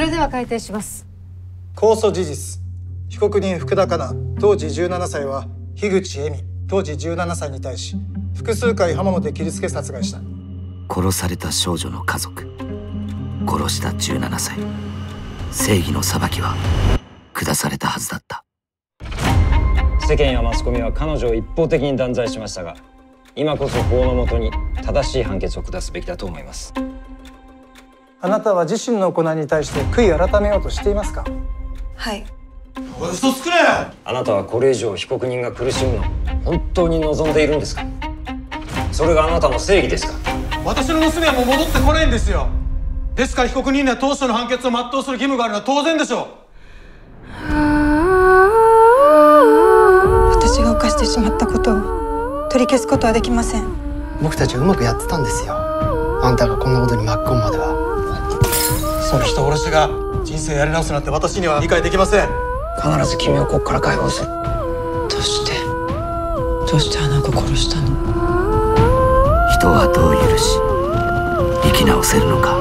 れでは開廷します。控訴事実。被告人福田香奈当時17歳は樋口恵美。当時17歳に対し複数回刃物で切りつけ殺害した。殺された少女の家族。殺した17歳。正義の裁きは下されたはずだった。世間やマスコミは彼女を一方的に断罪しましたが今こそ法のもとに正しい判決を下すべきだと思いますあなたは自身の行いに対して悔い改めようとしていますか？はい。嘘つくなよ！あなたはこれ以上被告人が苦しむのを本当に望んでいるんですか？それがあなたの正義ですか？私の娘はもう戻ってこないんですよ。ですから被告人には当初の判決を全うする義務があるのは当然でしょう。私が犯してしまったことを取り消すことはできません。僕たちはうまくやってたんですよ。あんたがこんなことに巻き込むまではその人殺しが人生やり直すなんて私には理解できません。必ず君をここから解放する。どうして？どうしてあの子殺したの？人はどう許し生き直せるのか